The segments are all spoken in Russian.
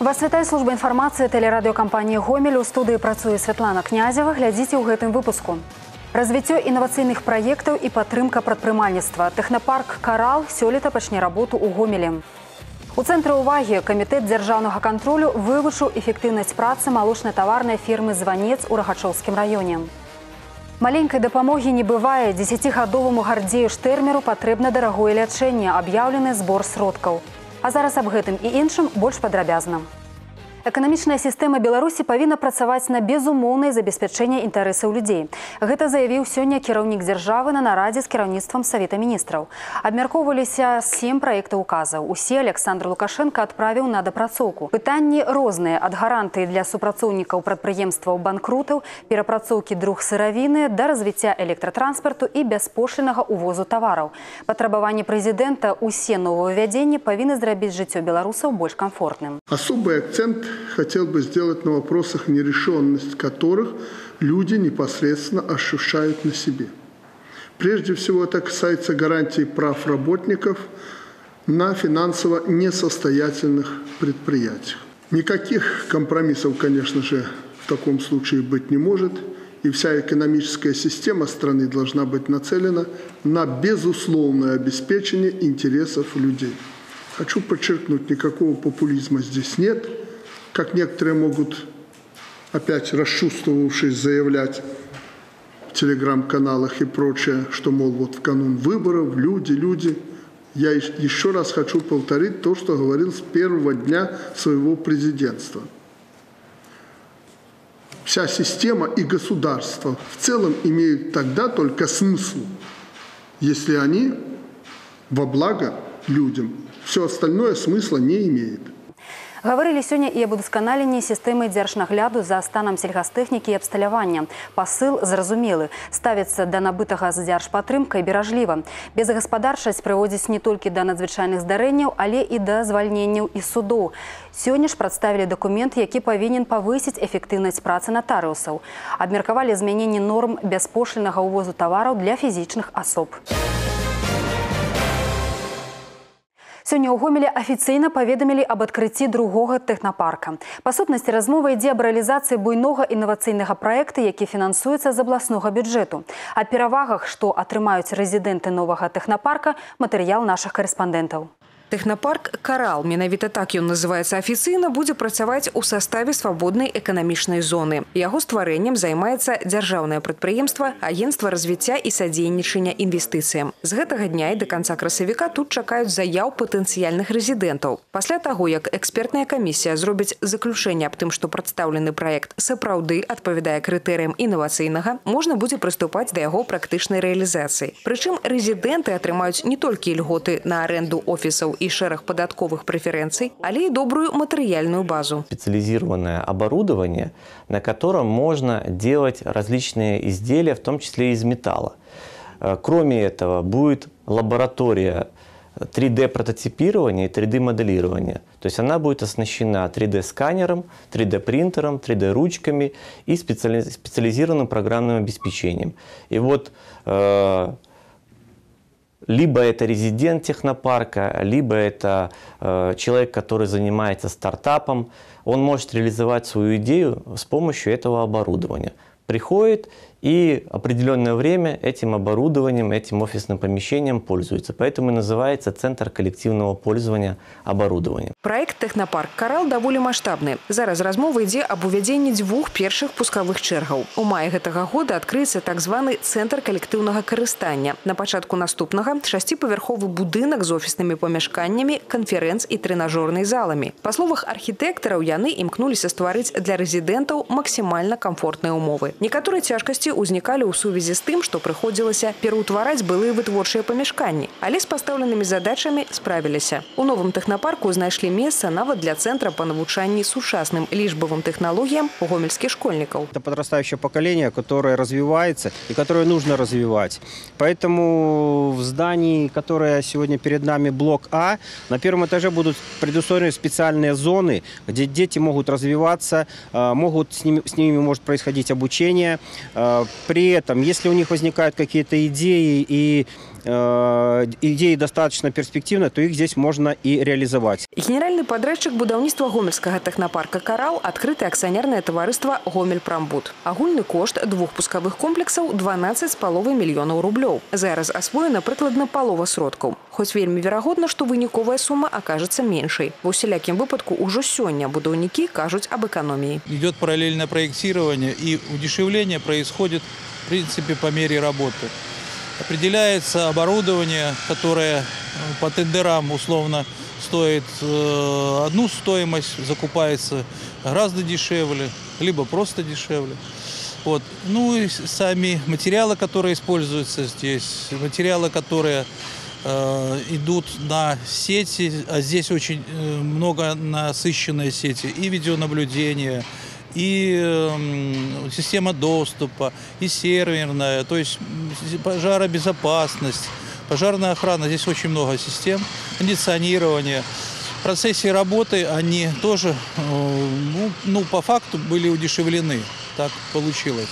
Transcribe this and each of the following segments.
Вас вітае служба інфармацыі тэлерадыёкампаніі гомель у студыі працуе Святлана князева глядзіце ў гэтым выпуску. Развіццё інавацыйных праектаў і падтрымка прадпрымальніцтва. Тэхнапарк Карал сёлета пачне работу ў гомелі. У цэнтры ўвагі камітэт дзяржаўнага кантролю вывучыў эфектыўнасць працы малочна-таварнай фірмы званец у рахачоўскім раёне. Маленькай дапамогі не бывае дзесяцігадоваму гардзею штэрмеру патрэбна дарагое лячэнне, аб'яўлены збор сродкаў. а зараз аб гэтым і іншым больш падрабязна Эканамічная сістэма Беларусі павінна працаваць на безумоўнае забеспячэнне інтарэсаў людзей. Гэта заявіў сёння кіраўнік дзяржавы на нарадзе з кіраўніцтвам савета міністраў. Абмяркоўваліся сем праектаў указаў. Усе Александр Лукашенко адправіў на дапрацоўку. Пытанні розныя ад гарантыі для супрацоўнікаў прадпрыемстваў банкрутаў, перапрацоўкі друг сыравіны да развіцця электратранспарту і бяспошлінага увозу тавараў. Патрабаванні прэзідэнта усе новаўвядзенні павінны зрабіць жыццё беларусаў больш комфортным. Особый акцент хотел бы сделать на вопросах, нерешенность которых люди непосредственно ощущают на себе. Прежде всего, это касается гарантии прав работников на финансово несостоятельных предприятиях. Никаких компромиссов, конечно же, в таком случае быть не может, и вся экономическая система страны должна быть нацелена на безусловное обеспечение интересов людей. Хочу подчеркнуть, никакого популизма здесь нет – как некоторые могут, опять расчувствовавшись, заявлять в телеграм-каналах и прочее, что, мол, вот в канун выборов люди, люди. Я еще раз хочу повторить то, что говорил с первого дня своего президентства. Вся система и государство в целом имеют тогда только смысл, если они во благо людям. Все остальное смысла не имеет. Гаварылі сёння і аб удасканаленні сістэмы дзяржнагляду за станам сельгастэхнікі і абсталявання. Пасыл зразумелы, ставіцца да набытага з дзяржпатрымкай беражліва. Безгаспадарчасць прыводзіць не толькі да надзвычайных здарэнняў, але і да звальненняў і судоў. Сёння ж прадставілі дакумент, які павінен павысіць эфектыўнасць працы натарыусаў. Абмеркавалі змяненне норм бяспошлінага ўвозу тавараў для фізічных асоб. Сёння ў гомелі афіцыйна паведамілі аб адкрыцці другога тэхнапарка. Па сутнасці размова ідзе аб рэалізацыі буйнога інавацыйнага праекта, які фінансуецца з абласнога бюджэту. Аб перавагах, што атрымаюць рэзідэнты новага тэхнапарка, матэрыял нашых карэспандэнтаў. Тэхнапарк Карал, менавіта так ён называецца афіцыйна, будзе працаваць у саставе свабоднай эканамічнай зоны. Яго стварэннем займаецца дзяржаўнае прадпрыемства, агенцтва развіцця і садзейнічання інвестыцыям. З гэтага дня і да канца красавіка тут чакаюць заяў патэнцыяльных рэзідэнтаў. Пасля таго, як экспертная камісія зробіць заключэнне аб тым, што прадстаўлены праект сапраўды адпавядае крытэрыям інавацыйнага, можна будзе прыступаць да яго практычнай рэалізацыі. Прычым рэзідэнты атрымаюць не толькі льготы на аренду офісаў и шерах податковых преференций, але и добрую материальную базу. Специализированное оборудование, на котором можно делать различные изделия, в том числе из металла. Э, кроме этого, будет лаборатория 3D-прототипирования и 3D-моделирования. То есть она будет оснащена 3D-сканером, 3D-принтером, 3D-ручками и специализированным программным обеспечением. И вот э, либо это резидент технопарка, либо это э, человек, который занимается стартапом, он может реализовать свою идею с помощью этого оборудования Приходит и определенное время этим оборудованием, этим офисным помещением пользуются. Поэтому и называется Центр коллективного пользования оборудованием. Проект «Технопарк Карал» довольно масштабный. Зараз размова ідзе об увядзенні двух першых пускавых чэргаў. У маі гэтага года адкрыецца так званы цэнтр калектыўнага карыстання. На пачатку наступнага шасціпавярховы будынак з офіснымі памяшканнямі, канферэнц і трэнажорнай заламі. Па словах архітэктараў яны імкнуліся стварыць для рэзідэнтаў максімальна камфортныя умовы. Некаторыя цяжкасці трудности ўзнікалі ў сувязі з тым, што прыходзілася пераўтвараць былыя вытворчыя памяшканні, але з пастаўленымі задачамі справіліся. У новым тэхнапарку знайшлі месца нават для центра па навучанні сучасным лічбавым тэхналогіям гомельскіх школьников. Это подрастающее поколение, которое развивается и которое нужно развивать. Поэтому в здании, которое сегодня перед нами блок А, на первом этаже будут предусмотрены специальные зоны, где дети могут развиваться, а, могут с ними, с ними может происходить обучение, а, при этом, если у них возникают какие-то идеи и э, идеи достаточно перспективны, то их здесь можно и реализовать. Генеральны падрэшчык будаўніцтва гомельскага тэхнапарка карал адкрыты акцыянернае таварыства гомельпрамбуд. Агульны кошт двух пускавых комплексаў 12 з паловай мільёнаў рублёў. Зараз асвоена прыкладна палова сродкаў. Хоць вельмі верагодна, што выніковая сума акажецца меншай. Ва ўсялякім выпадку ўжо сёння будаўнікі кажуць об эканоміі. Идет параллельное проектирование и удешевление происходит в принципе по мере работы. Определяется оборудование, которое э, по тендерам условно стоит э, одну стоимость, закупается гораздо дешевле, либо просто дешевле. Вот. Ну и сами материалы, которые используются здесь, материалы, которые э, идут на сети, а здесь очень э, много насыщенные сети, и видеонаблюдение, и эм, система доступа, и серверная, то есть пожаробезопасность, пожарная охрана. Здесь очень много систем, кондиционирование. В процессе работы они тоже, э, ну, ну, по факту были удешевлены. Так получилось.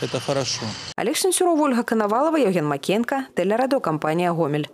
Это хорошо. Олег Сенцюров, Ольга Коновалова, Евген Макенко, телерадиокомпания «Гомель».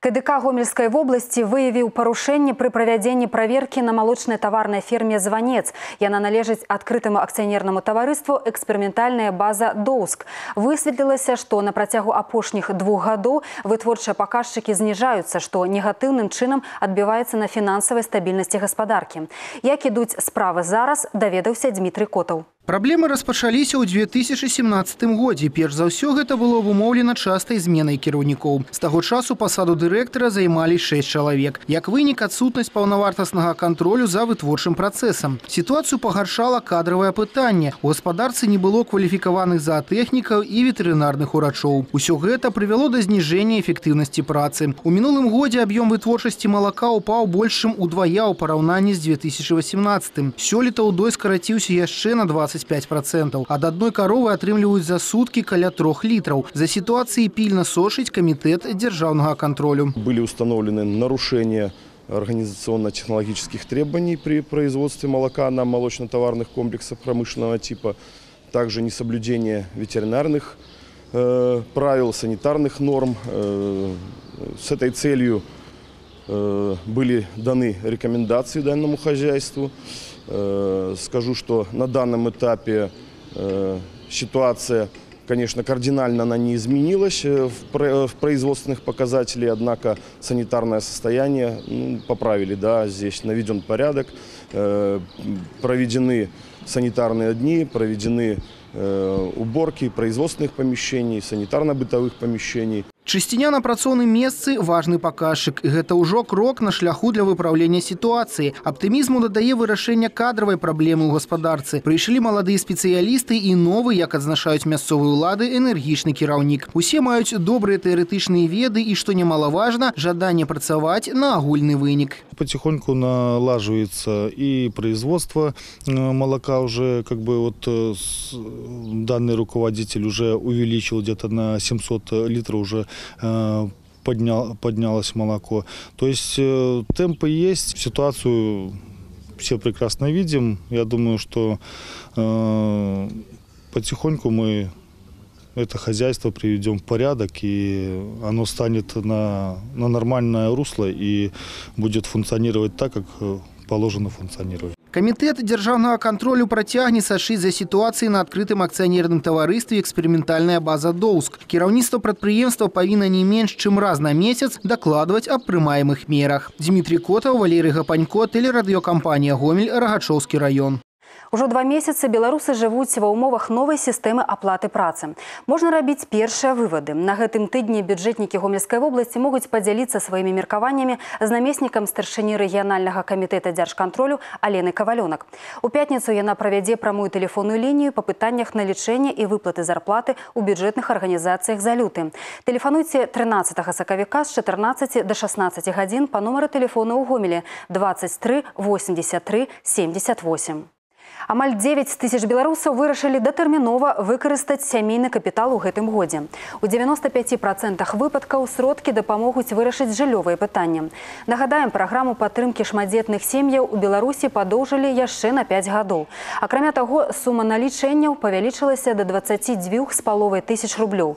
КДК Гомельской области выявіў парушэнне пры правядзенні праверкі на малочнай таварнай ферме званец. Яна належыць адкрытаму акцыянернаму таварыству эксперыментальная база Доуск. Высветлілася, што на працягу апошніх двух гадоў вытворчыя паказчыкі зніжаюцца, што негатыўным чынам адбіваецца на фінансавай стабільнасці гаспадаркі. Як ідуць справы зараз, даведаўся Дмітрый Котаў. Праблемы распачаліся ў 2017 годзе. Перш за ўсё гэта было абумоўлена частай зменай кіраўнікоў. З таго часу пасаду дырэктара займалі 6 чалавек. Як вынік адсутнасць паўнавартаснага кантролю за вытворчым працэсам. Сітуацыю пагаршала кадравае пытанне. У гаспадарцы не было кваліфікаваных заатэхнікаў і ветэрынарных урачоў. Усё гэта прывяло да зніжэння эфектыўнасці працы. У мінулым годзе аб'ём вытворчасці малака ўпаў больш чым удвая ў параўнанні з 2018. Сёлета ўдой скараціўся яшчэ на 25%. Ад адной каровы атрымліваюць за суткі каля трох літраў. За сітуацыяй пільна сошыць камітэт дзяржаўнага кантролю. Были установлены нарушения организационно-технологических требований при производстве молока на молочно-товарных комплексах промышленного типа, также несоблюдение ветеринарных э, правил, санитарных норм. Э, с этой целью э, были даны рекомендации данному хозяйству. Э, скажу, что на данном этапе э, ситуация, конечно, кардинально она не изменилась э, в, про- в производственных показателях, однако санитарное состояние ну, поправили, да, здесь наведен порядок, проведены санитарные дни, проведены уборки производственных помещений, санитарно-бытовых помещений. Чысціня на працоўным месцы важны паказчык. І гэта ўжо крок на шляху для выпраўлення сітуацыі. Аптымізму дадае вырашэнне кадравай праблемы ў гаспадарцы. Прыйшлі маладыя спецыялісты і новы, як адзначаюць мясцовыя ўлады, энергічны кіраўнік. Усе маюць добрыя тэарэтычныя веды і, што немалаважна, жаданне працаваць на агульны вынік. потихоньку налаживается и производство э, молока уже как бы вот э, с- данный руководитель уже увеличил где-то на 700 литров уже э, поднял, поднялось молоко. То есть э, темпы есть, ситуацию все прекрасно видим. Я думаю, что э, потихоньку мы это хозяйство приведем в порядок, и оно станет на, на нормальное русло и будет функционировать так, как э, положено функционировать. Камітэт дзяржаўнага кантролю працягне сачыць за сітуацыяй на адкрытым акцыянерным таварыстве эксперыментальная база Доуск. Кіраўніцтва прадпрыемства павінна не менш чым раз на месяц дакладваць аб прымаемых мерах. Дмітрий Котаў, Валерий Гапанько, тэлерадыёкампанія Гомель, Рагачоўскі раён. Ужо два месяцы беларусы жывуць ва ўмовах новай сістэмы аплаты працы. Можна рабіць першыя вывады. На гэтым тыдні бюджэтнікі гомельскай вобласці могуць падзяліцца сваімі меркаваннямі з намеснікам старшыні рэгіянальнага камітэта дзяржкантролю Алены Кавалёнак. У пятніцу яна правядзе прамую тэлефонную лінію па пытаннях налічэння і выплаты зарплаты ў бюджэтных арганізацыях за люты. Тэлефануйце 13 сакавіка з 14 до 16 гадзін па нумары тэлефону ў гомелі 23 83 78. Амаль 9 тысяч беларусаў вырашылі датэрмінова выкарыстаць сямейны капітал у гэтым годзе. У 95% выпадкаў сродкі дапамогуць вырашыць жыллёвыя пытанні. Нагадаем, праграму падтрымкі шматдзетных сем'яў у Беларусі падоўжылі яшчэ на 5 гадоў. Акрамя таго, сума налічэнняў павялічылася да 22 з паловай тысяч рублёў.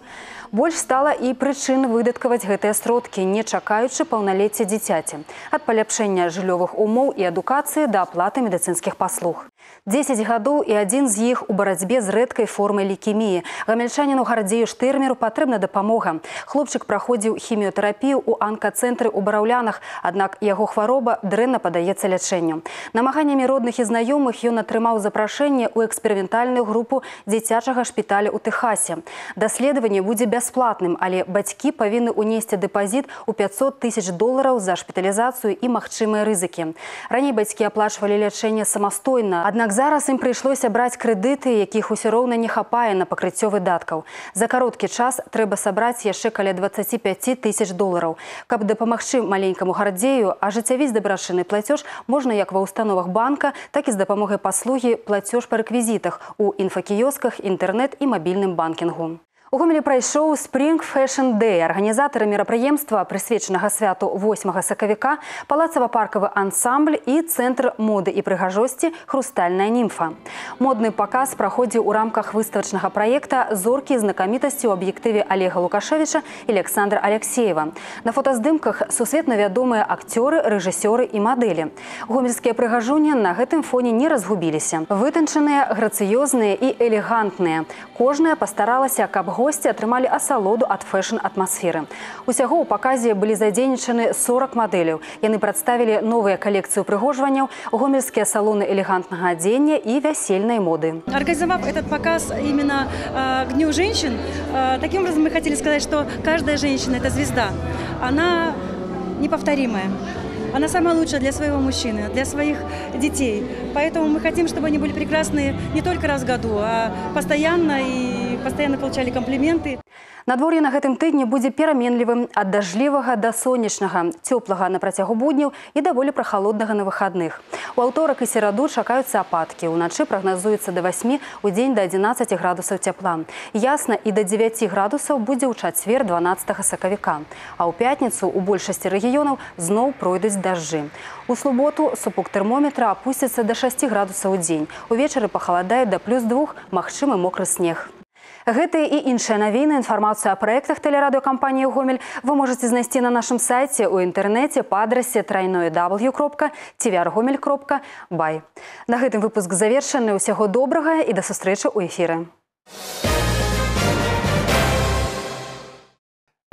Больш стала і прычын выдаткаваць гэтыя сродкі, не чакаючы паўналецця дзіцяці. Ад паляпшэння жыллёвых умоў і адукацыі да аплаты медыцынскіх паслуг. 10 гадоў і адзін з іх у барацьбе з рэдкай формай лейкеміі. Гамельчаніну Гардзею Штырмеру патрэбна дапамога. Хлопчык праходзіў хіміётэрапію ў анкацэнтры ў бараўлянах, аднак яго хвароба дрэнна падаецца лячэнню. Намаганнямі родных і знаёмых ён атрымаў запрашэнне ў эксперыментальную групу дзіцячага шпіталя ў Тэхасе. Даследаванне будзе бясплатным, але бацькі павінны ўнесці дэпазіт у 500 тысяч долараў за шпіталізацыю і магчымыя рызыкі. Раней бацькі аплачвалі лячэнне самастойна, Аднак зараз ім прыйшлося браць крэдыты, якіх усё роўна не хапае на пакрыццё выдаткаў. За кароткі час трэба сабраць яшчэ каля 25 тысяч долараў. Каб дапамагчы маленькаму гардзею, ажыццявіць дабрачыны плацёж можна як ва ўстановах банка, так і з дапамогай паслугі плацёж па рэквізітах у інфакіёсках, інтэрнэт і мабільным банкінгу. У гомелі прайшоў Spring Fashion Day. Арганізатары мерапрыемства, прысвечанага святу 8 сакавіка, палацава-паркавы ансамбль і цэнтр моды і прыгажосці хрустальная німфа. Модны паказ праходзіў у рамках выставачнага праекта зоркі знакамітасці ў аб'ектыве Олега Лукашевіча і Александра Алексеева. На фотаздымках сусветна вядомыя акцёры, рэжысёры і мадэлі. Гомельскія прыгажуні на гэтым фоне не разгубіліся. Вытанчаныя, грацыёзныя і элегантныя. Кожная пастаралася, каб госці госці атрымалі асалоду ад фэшн-атмасферы. Усяго ў паказе былі задзейнічаны 40 мадэляў. Яны прадставілі новыя калекцыі упрыгожванняў, гомельскія салоны элегантнага адзення і вясельнай моды. Организовав этот показ именно э, к Дню женщин, э, таким образом мы хотели сказать, что каждая женщина – это звезда. Она неповторимая. Она самая лучшая для своего мужчины, для своих детей. Поэтому мы хотим, чтобы они были прекрасны не только раз в году, а постоянно и постоянно получали комплименты. Надвор'е на гэтым тыдні будзе пераменлівым ад дажлівага да сонечнага, цёплага на працягу будняў і даволі прахалоднага на выхадных. У аўторак і сераду чакаюцца ападкі. Уначы прагназуецца да 8 у дзень да 11 градусаў цяпла. Ясна і да 9 градусаў будзе ў чацвер 12 сакавіка. А ў пятніцу у большасці рэгіёнаў зноў пройдуць дажджы. У суботу супук тэрмометра апусціцца да 6 градусаў у дзень. Увечары пахаладае да плюс двух магчымы мокры снег. Гэтыя і іншыя навіны інфармацыю о праектах тэлерадыёкампаніі Гомель вы можете знайсці на нашым сайце ў інтэрнэце па адрасе трайное w кропка tvргомель кропка бай. На гэтым выпуск завершаны ўсяго добрага і да сустрэчы ў эфіры.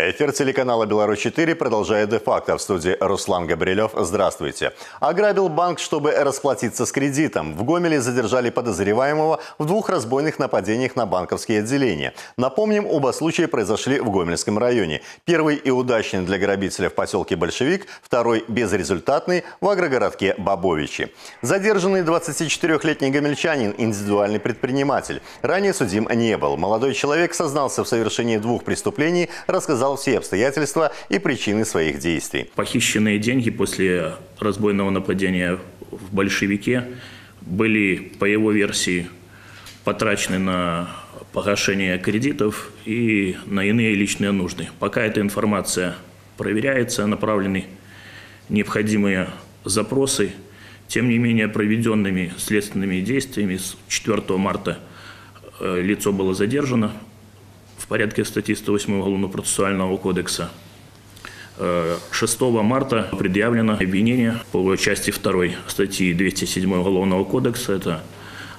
Эфир телеканала «Беларусь-4» продолжает де-факто. В студии Руслан Габрилев. Здравствуйте. Ограбил банк, чтобы расплатиться с кредитом. В Гомеле задержали подозреваемого в двух разбойных нападениях на банковские отделения. Напомним, оба случая произошли в Гомельском районе. Первый и удачный для грабителя в поселке Большевик, второй безрезультатный в агрогородке Бабовичи. Задержанный 24-летний гомельчанин – индивидуальный предприниматель. Ранее судим не был. Молодой человек сознался в совершении двух преступлений, рассказал рассказал все обстоятельства и причины своих действий. Похищенные деньги после разбойного нападения в большевике были, по его версии, потрачены на погашение кредитов и на иные личные нужды. Пока эта информация проверяется, направлены необходимые запросы. Тем не менее, проведенными следственными действиями с 4 марта э, лицо было задержано, порядке статьи 108 Уголовно-процессуального кодекса. 6 э, марта предъявлено обвинение по части 2 статьи 207 Уголовного кодекса. Это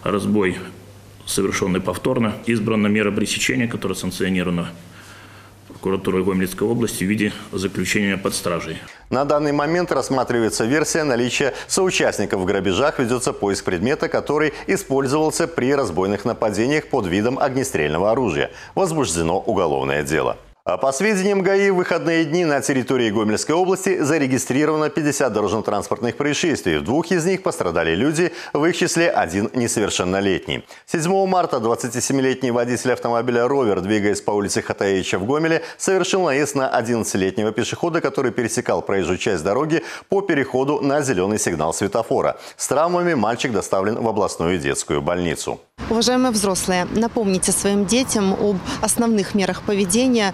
разбой, совершенный повторно. Избрана мера пресечения, которая санкционирована прокуратурой Гомельской области в виде заключения под стражей. На данный момент рассматривается версия наличия соучастников в грабежах. Ведется поиск предмета, который использовался при разбойных нападениях под видом огнестрельного оружия. Возбуждено уголовное дело. А по сведениям ГАИ, в выходные дни на территории Гомельской области зарегистрировано 50 дорожно-транспортных происшествий. В двух из них пострадали люди, в их числе один несовершеннолетний. 7 марта 27-летний водитель автомобиля «Ровер», двигаясь по улице Хатаевича в Гомеле, совершил наезд на 11-летнего пешехода, который пересекал проезжую часть дороги по переходу на зеленый сигнал светофора. С травмами мальчик доставлен в областную детскую больницу. Уважаемые взрослые, напомните своим детям об основных мерах поведения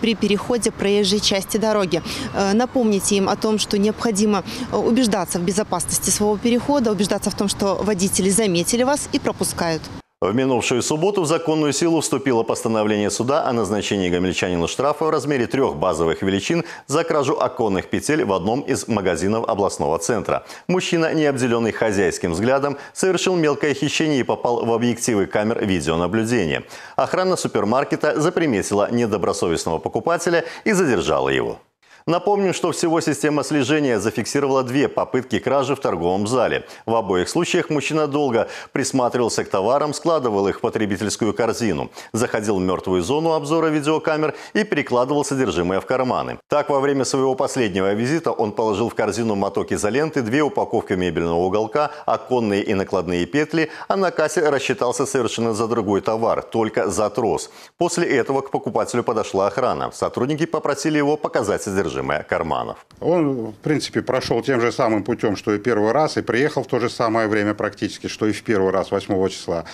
при переходе проезжей части дороги. Э, напомните им о том, что необходимо э, убеждаться в безопасности своего перехода, убеждаться в том, что водители заметили вас и пропускают. В минувшую субботу в законную силу вступило постановление суда о назначении гомельчанину штрафа в размере трех базовых величин за кражу оконных петель в одном из магазинов областного центра. Мужчина, не обделенный хозяйским взглядом, совершил мелкое хищение и попал в объективы камер видеонаблюдения. Охрана супермаркета заприметила недобросовестного покупателя и задержала его. Напомним, что всего система слежения зафиксировала две попытки кражи в торговом зале. В обоих случаях мужчина долго присматривался к товарам, складывал их в потребительскую корзину, заходил в мертвую зону обзора видеокамер и перекладывал содержимое в карманы. Так, во время своего последнего визита он положил в корзину моток изоленты, две упаковки мебельного уголка, оконные и накладные петли, а на кассе рассчитался совершенно за другой товар, только за трос. После этого к покупателю подошла охрана. Сотрудники попросили его показать содержимое содержимое карманов. Он, в принципе, прошел тем же самым путем, что и первый раз, и приехал в то же самое время практически, что и в первый раз, 8 числа.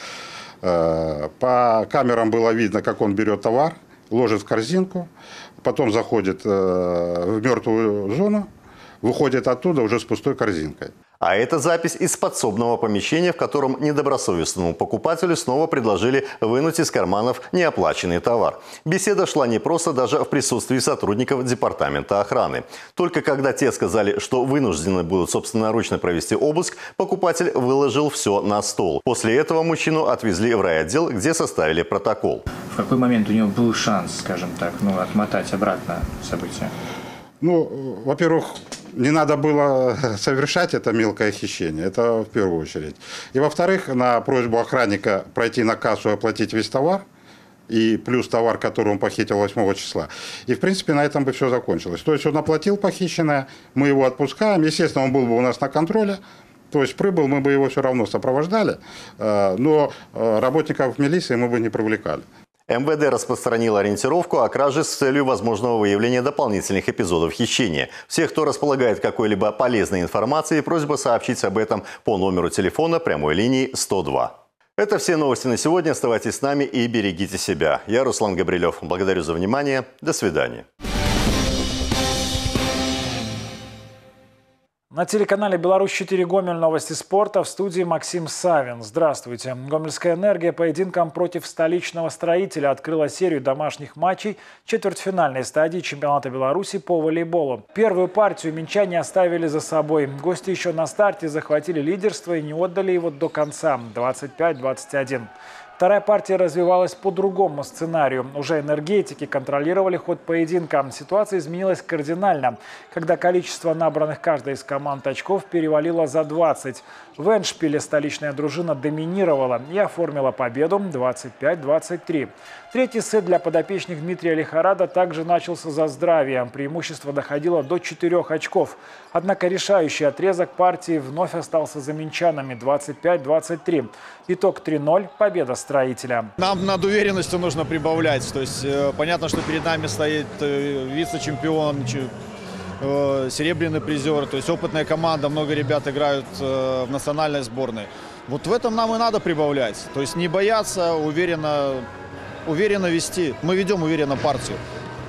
Э, по камерам было видно, как он берет товар, ложит в корзинку, потом заходит э, в мертвую зону, выходит оттуда уже с пустой корзинкой. А это запись из подсобного помещения, в котором недобросовестному покупателю снова предложили вынуть из карманов неоплаченный товар. Беседа шла не просто даже в присутствии сотрудников департамента охраны. Только когда те сказали, что вынуждены будут собственноручно провести обыск, покупатель выложил все на стол. После этого мужчину отвезли в райотдел, где составили протокол. В какой момент у него был шанс, скажем так, ну, отмотать обратно события? Ну, во-первых, не надо было совершать это мелкое хищение, это в первую очередь. И во-вторых, на просьбу охранника пройти на кассу и оплатить весь товар, и плюс товар, который он похитил 8 числа. И, в принципе, на этом бы все закончилось. То есть он оплатил похищенное, мы его отпускаем. Естественно, он был бы у нас на контроле, то есть прибыл, мы бы его все равно сопровождали, э, но э, работников милиции мы бы не привлекали. МВД распространил ориентировку о краже с целью возможного выявления дополнительных эпизодов хищения. Всех, кто располагает какой-либо полезной информацией, просьба сообщить об этом по номеру телефона прямой линии 102. Это все новости на сегодня. Оставайтесь с нами и берегите себя. Я Руслан Габрилев. Благодарю за внимание. До свидания. На телеканале «Беларусь-4 Гомель» новости спорта в студии Максим Савин. Здравствуйте. Гомельская энергия поединком против столичного строителя открыла серию домашних матчей четвертьфинальной стадии чемпионата Беларуси по волейболу. Первую партию минчане оставили за собой. Гости еще на старте захватили лидерство и не отдали его до конца – 25-21. Вторая партия развивалась по другому сценарию. Уже энергетики контролировали ход поединка. Ситуация изменилась кардинально, когда количество набранных каждой из команд очков перевалило за 20. В Эншпиле столичная дружина доминировала и оформила победу 25-23. Третий сет для подопечных Дмитрия Лихарада также начался за здравие. Преимущество доходило до 4 очков. Однако решающий отрезок партии вновь остался за минчанами 25-23. Итог 3-0. Победа строителя. Нам над уверенностью нужно прибавлять. То есть э, понятно, что перед нами стоит э, вице-чемпион, э, серебряный призер. То есть опытная команда, много ребят играют в национальной сборной. Вот в этом нам и надо прибавлять. То есть не бояться, уверенно уверенно вести. Мы ведем уверенно партию.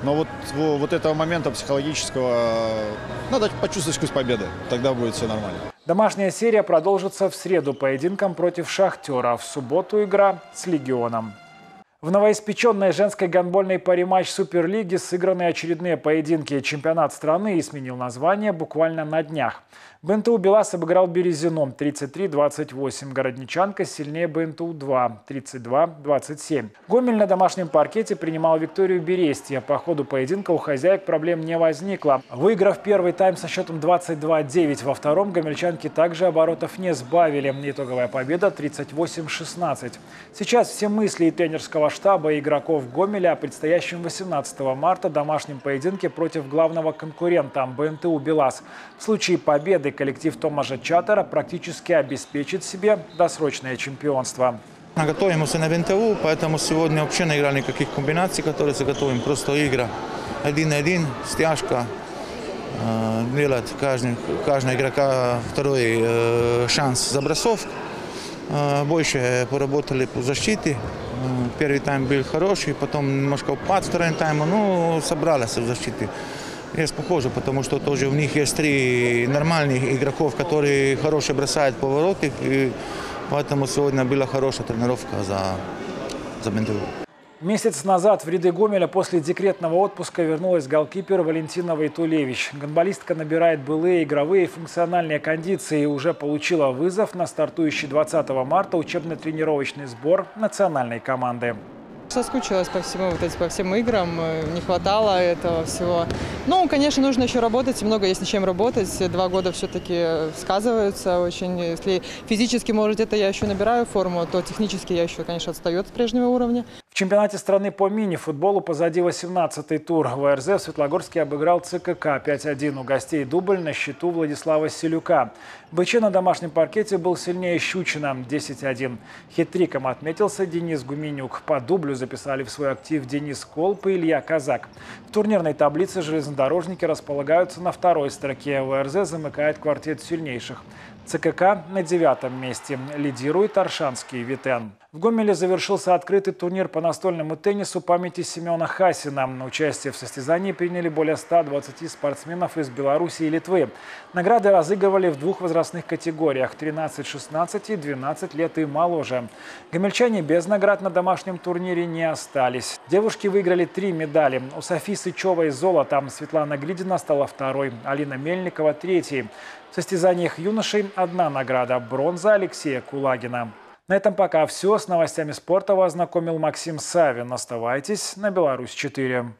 Но вот, вот этого момента психологического э, надо почувствовать вкус победы. Тогда будет все нормально. Домашняя серия продолжится в среду поединком против «Шахтера». В субботу игра с «Легионом». В новоиспеченной женской гандбольной паре матч Суперлиги сыграны очередные поединки. Чемпионат страны изменил название буквально на днях. БНТУ «Белас» обыграл Березином 33-28. Городничанка сильнее БНТУ-2 32-27. Гомель на домашнем паркете принимал Викторию Берестия. По ходу поединка у хозяек проблем не возникло. Выиграв первый тайм со счетом 22-9, во втором гомельчанки также оборотов не сбавили. Итоговая победа 38-16. Сейчас все мысли и тренерского штаба и игроков Гомеля о предстоящем 18 марта домашнем поединке против главного конкурента БНТУ «Белас». В случае победы коллектив Томажа Чатера практически обеспечит себе досрочное чемпионство. Готовимся на ВНТУ, поэтому сегодня вообще не играли никаких комбинаций, которые заготовим. Просто игра один на один, стяжка, э, делать каждый, каждого игрока второй э, шанс забросов. Э, больше поработали по защите. Первый тайм был хороший, потом немножко упад второй тайм, ну, собрались в защите. Есть похоже, потому что тоже у них есть три нормальных игроков, которые хорошие бросают повороты. И Поэтому сегодня была хорошая тренировка за, за БНТУ. Месяц назад в ряды Гомеля после декретного отпуска вернулась голкипер Валентина Вайтулевич. Гонболистка набирает былые игровые и функциональные кондиции и уже получила вызов на стартующий 20 марта учебно-тренировочный сбор национальной команды. Соскучилась по всему, вот эти, по всем играм, э, не хватало этого всего. Ну, конечно, нужно еще работать, много есть над чем работать. Два года все-таки сказываются очень. Если физически, может, это я еще набираю форму, то технически я еще, конечно, отстаю от прежнего уровня. Чемпионате страны по мини-футболу позади 18-й тур. ВРЗ в Светлогорске обыграл ЦКК 5-1. У гостей дубль на счету Владислава Селюка. БЧ на домашнем паркете был сильнее Щучина 10-1. Хитриком отметился Денис Гуменюк. По дублю записали в свой актив Денис Колп и Илья Казак. В турнирной таблице железнодорожники располагаются на второй строке. ВРЗ замыкает квартет сильнейших. ЦКК на девятом месте. Лидирует Аршанский Витен. В Гомеле завершился открытый турнир по настольному теннису памяти Семена Хасина. На участие в состязании приняли более 120 спортсменов из Беларуси и Литвы. Награды разыгрывали в двух возрастных категориях – 13-16 и 12 лет и моложе. Гомельчане без наград на домашнем турнире не остались. Девушки выиграли три медали. У Софии Сычевой золото, Светлана Глидина стала второй, Алина Мельникова – третьей. В состязаниях юношей одна награда – бронза Алексея Кулагина. На этом пока все. С новостями спорта вас знакомил Максим Савин. Оставайтесь на Беларусь 4.